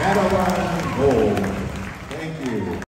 Madeline Gold.